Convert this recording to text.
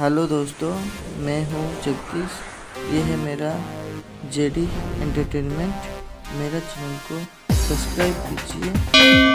Hello दोस्तों, मैं हूँ जगदीश। ये है मेरा जेडी एंटरटेनमेंट मेरा चैनल को सब्सक्राइब कीजिए।